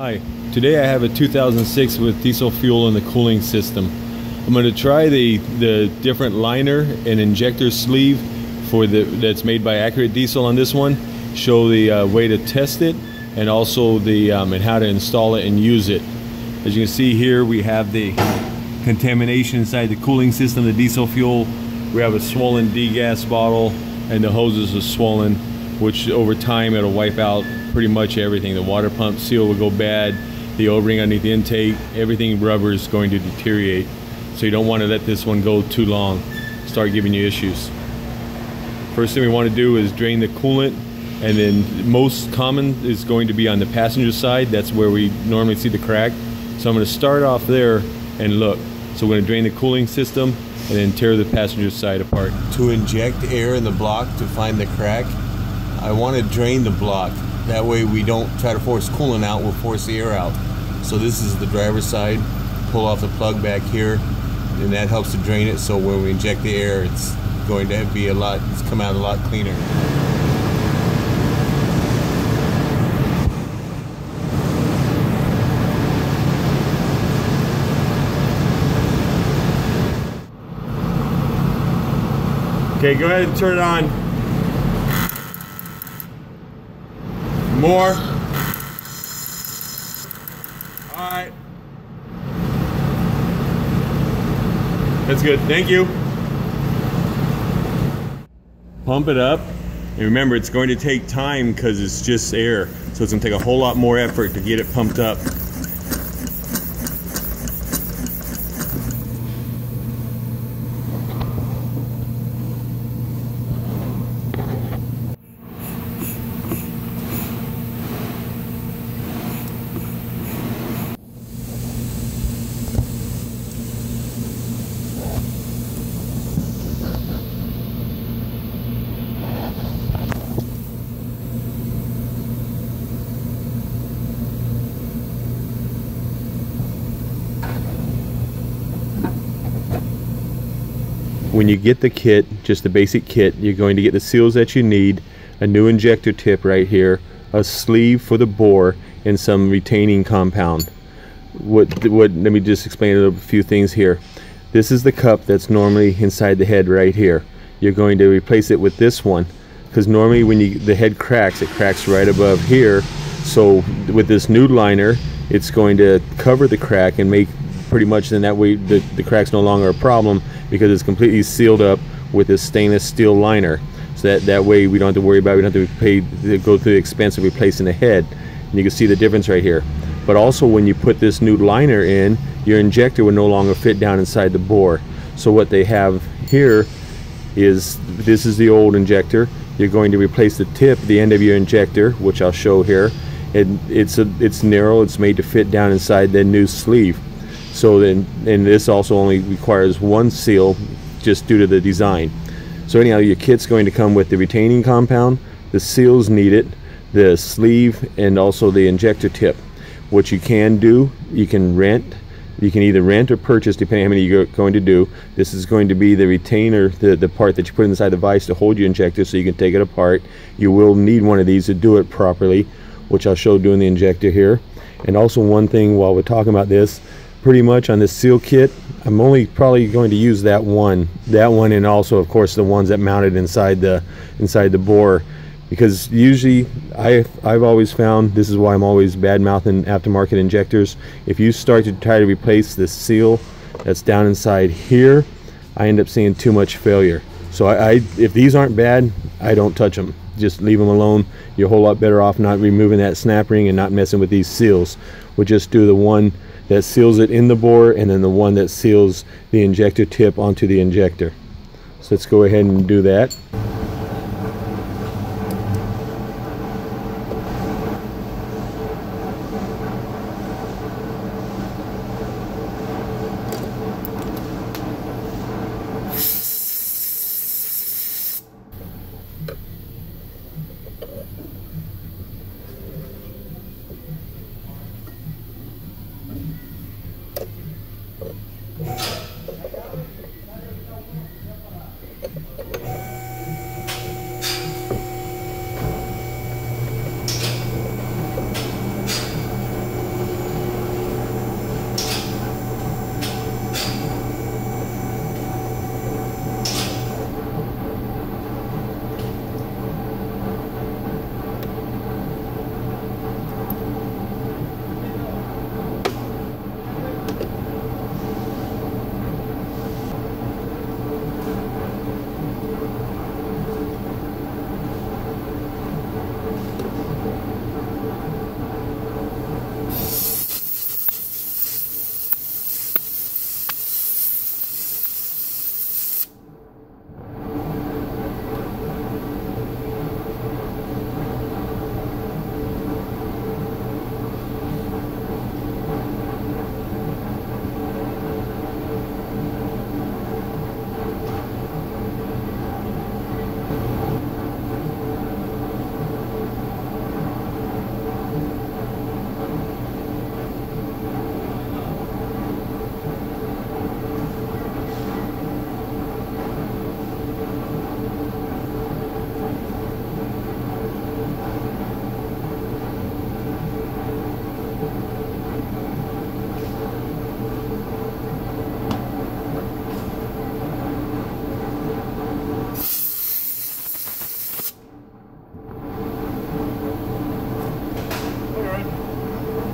Hi, today I have a 2006 with diesel fuel in the cooling system. I'm going to try the, the different liner and injector sleeve for the that's made by Accurate Diesel on this one, show the uh, way to test it and also the um, and how to install it and use it. As you can see here we have the contamination inside the cooling system, the diesel fuel. We have a swollen degas bottle and the hoses are swollen which over time it'll wipe out pretty much everything. The water pump seal will go bad, the O-ring underneath the intake, everything rubber is going to deteriorate. So you don't want to let this one go too long, start giving you issues. First thing we want to do is drain the coolant and then most common is going to be on the passenger side. That's where we normally see the crack. So I'm going to start off there and look. So we're going to drain the cooling system and then tear the passenger side apart. To inject air in the block to find the crack, I want to drain the block. That way we don't try to force coolant out, we'll force the air out. So this is the driver's side. Pull off the plug back here, and that helps to drain it so when we inject the air, it's going to be a lot, it's come out a lot cleaner. Okay, go ahead and turn it on. More. All right. That's good. Thank you. Pump it up. And remember, it's going to take time because it's just air. So it's going to take a whole lot more effort to get it pumped up. When you get the kit, just the basic kit, you're going to get the seals that you need, a new injector tip right here, a sleeve for the bore, and some retaining compound. What, what, let me just explain a few things here. This is the cup that's normally inside the head right here. You're going to replace it with this one because normally when you, the head cracks, it cracks right above here. So with this new liner, it's going to cover the crack and make pretty much then that way the, the crack's no longer a problem because it's completely sealed up with this stainless steel liner. So that, that way we don't have to worry about, it. we don't have to pay, go through the expense of replacing the head. And you can see the difference right here. But also when you put this new liner in, your injector will no longer fit down inside the bore. So what they have here is, this is the old injector. You're going to replace the tip, the end of your injector, which I'll show here. And it's, a, it's narrow, it's made to fit down inside the new sleeve. So then, and this also only requires one seal just due to the design. So anyhow, your kit's going to come with the retaining compound, the seals needed, the sleeve, and also the injector tip. What you can do, you can rent. You can either rent or purchase, depending on how many you're going to do. This is going to be the retainer, the, the part that you put inside the vise to hold your injector so you can take it apart. You will need one of these to do it properly, which I'll show doing the injector here. And also one thing while we're talking about this, pretty much on this seal kit. I'm only probably going to use that one, that one, and also of course the ones that mounted inside the inside the bore, because usually I I've always found this is why I'm always bad mouthing aftermarket injectors. If you start to try to replace this seal that's down inside here, I end up seeing too much failure. So I, I if these aren't bad, I don't touch them. Just leave them alone. You're a whole lot better off not removing that snap ring and not messing with these seals. We'll just do the one that seals it in the bore and then the one that seals the injector tip onto the injector. So let's go ahead and do that.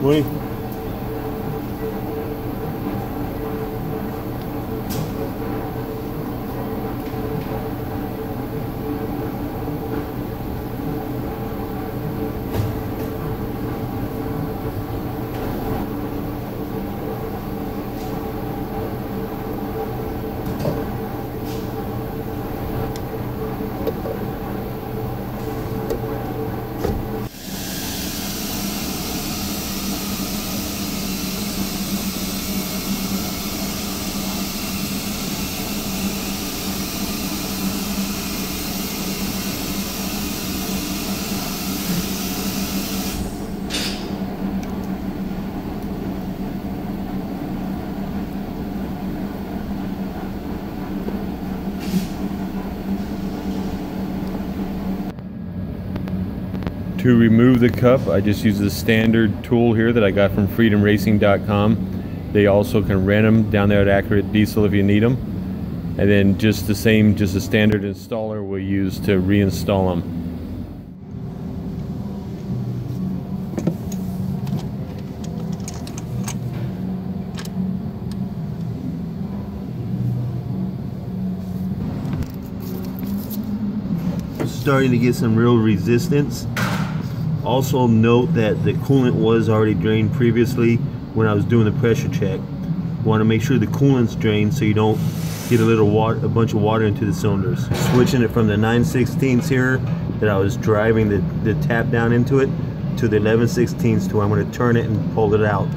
Woody? To remove the cup, I just use the standard tool here that I got from freedomracing.com. They also can rent them down there at Accurate Diesel if you need them. And then just the same, just a standard installer we'll use to reinstall them. starting to get some real resistance. Also note that the coolant was already drained previously when I was doing the pressure check. Want to make sure the coolant's drained so you don't get a little water, a bunch of water into the cylinders. Switching it from the 9 16ths here that I was driving the, the tap down into it to the 11 16ths to where I'm going to turn it and pull it out.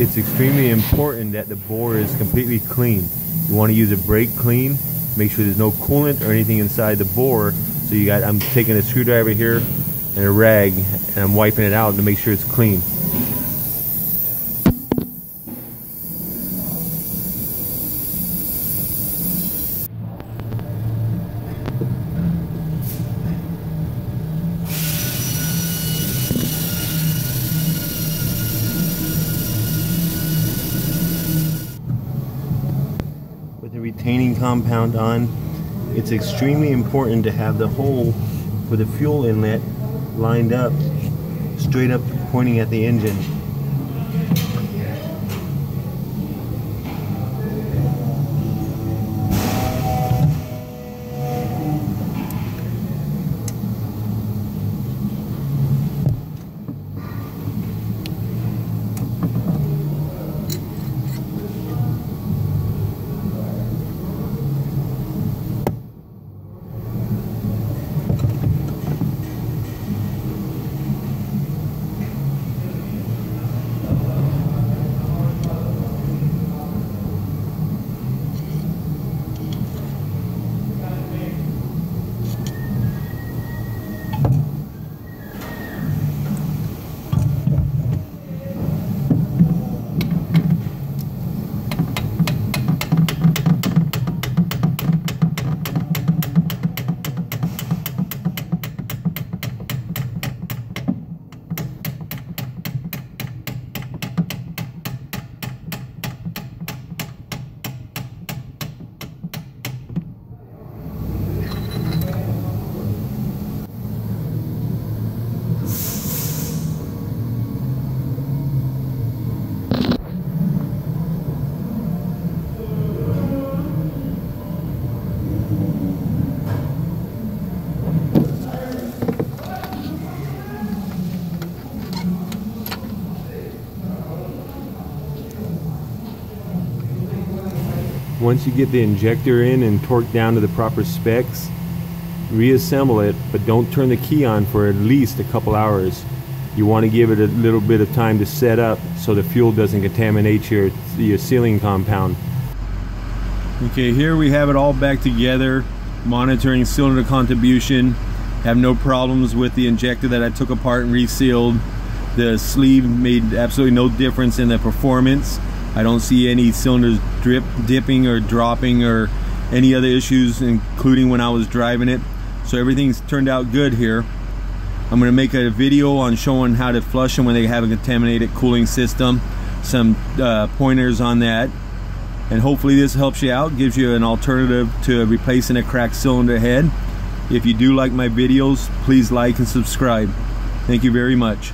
It's extremely important that the bore is completely clean. You want to use a brake clean, make sure there's no coolant or anything inside the bore. So you got, I'm taking a screwdriver here and a rag and I'm wiping it out to make sure it's clean. retaining compound on. It's extremely important to have the hole for the fuel inlet lined up, straight up pointing at the engine. Once you get the injector in and torqued down to the proper specs, reassemble it, but don't turn the key on for at least a couple hours. You want to give it a little bit of time to set up so the fuel doesn't contaminate your, your sealing compound. Okay, here we have it all back together, monitoring cylinder contribution. Have no problems with the injector that I took apart and resealed. The sleeve made absolutely no difference in the performance. I don't see any cylinders drip, dipping or dropping or any other issues, including when I was driving it. So everything's turned out good here. I'm going to make a video on showing how to flush them when they have a contaminated cooling system. Some uh, pointers on that. And hopefully this helps you out, gives you an alternative to replacing a cracked cylinder head. If you do like my videos, please like and subscribe. Thank you very much.